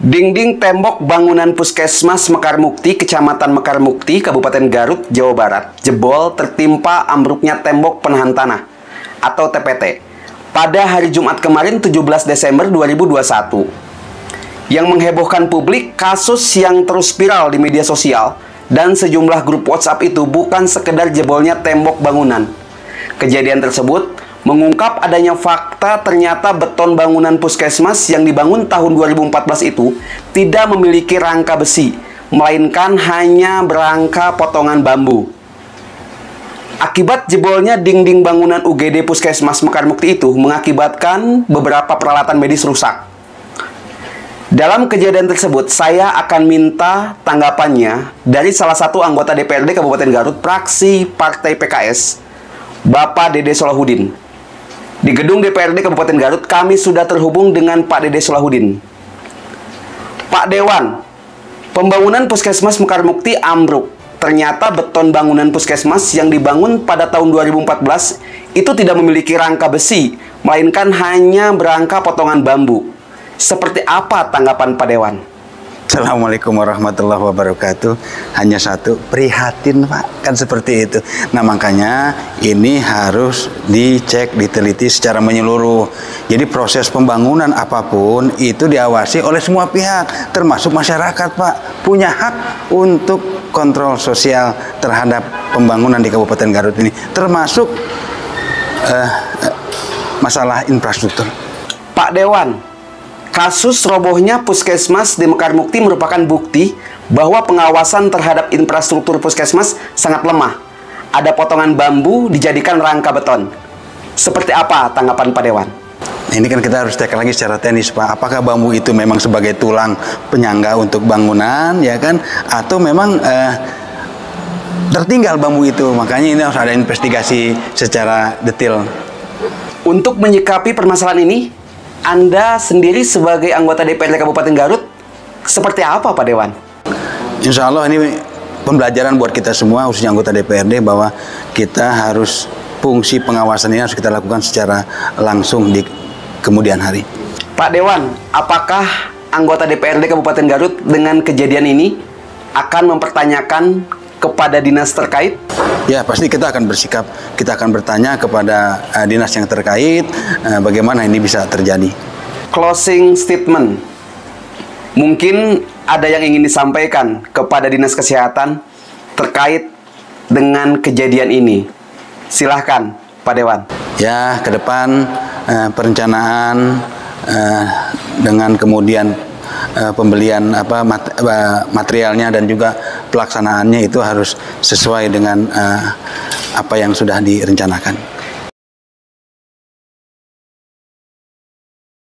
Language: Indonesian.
Dinding tembok bangunan Puskesmas Mekar Mukti, Kecamatan Mekar Mukti, Kabupaten Garut, Jawa Barat, jebol tertimpa ambruknya tembok penahan tanah atau TPT pada hari Jumat kemarin 17 Desember 2021. Yang menghebohkan publik kasus yang terus viral di media sosial dan sejumlah grup WhatsApp itu bukan sekedar jebolnya tembok bangunan. Kejadian tersebut mengungkap adanya fakta ternyata beton bangunan puskesmas yang dibangun tahun 2014 itu tidak memiliki rangka besi, melainkan hanya berangka potongan bambu. Akibat jebolnya dinding bangunan UGD Puskesmas Mekar Mukti itu mengakibatkan beberapa peralatan medis rusak. Dalam kejadian tersebut, saya akan minta tanggapannya dari salah satu anggota DPRD Kabupaten Garut, praksi Partai PKS, Bapak Dede Solahudin. Di gedung DPRD Kabupaten Garut, kami sudah terhubung dengan Pak Dede Solahudin. Pak Dewan, pembangunan puskesmas Mekar Mukti ambruk. Ternyata beton bangunan puskesmas yang dibangun pada tahun 2014 itu tidak memiliki rangka besi, melainkan hanya berangka potongan bambu. Seperti apa tanggapan Pak Dewan? Assalamualaikum warahmatullahi wabarakatuh. Hanya satu, prihatin Pak, kan seperti itu. Nah makanya ini harus dicek, diteliti secara menyeluruh. Jadi proses pembangunan apa pun itu diawasi oleh semua pihak, termasuk masyarakat Pak. Punya hak untuk kontrol sosial terhadap pembangunan di Kabupaten Garut ini, termasuk uh, masalah infrastruktur. Pak Dewan, Kasus robohnya puskesmas di Mekar Mukti merupakan bukti bahwa pengawasan terhadap infrastruktur puskesmas sangat lemah. Ada potongan bambu dijadikan rangka beton. Seperti apa tanggapan Pak Dewan? Ini kan kita harus cek lagi secara teknis Pak. Apakah bambu itu memang sebagai tulang penyangga untuk bangunan ya kan? Atau memang eh, tertinggal bambu itu? Makanya ini harus ada investigasi secara detail. Untuk menyikapi permasalahan ini, anda sendiri sebagai anggota DPRD Kabupaten Garut seperti apa Pak Dewan? Insya Allah ini pembelajaran buat kita semua khususnya anggota DPRD bahwa kita harus fungsi pengawasan ini harus kita lakukan secara langsung di kemudian hari. Pak Dewan, apakah anggota DPRD Kabupaten Garut dengan kejadian ini akan mempertanyakan kepada dinas terkait? Ya, pasti kita akan bersikap, kita akan bertanya kepada uh, dinas yang terkait uh, bagaimana ini bisa terjadi. Closing statement. Mungkin ada yang ingin disampaikan kepada dinas kesehatan terkait dengan kejadian ini. Silahkan, Pak Dewan. Ya, ke depan uh, perencanaan uh, dengan kemudian uh, pembelian apa mat, uh, materialnya dan juga pelaksanaannya itu harus sesuai dengan uh, apa yang sudah direncanakan.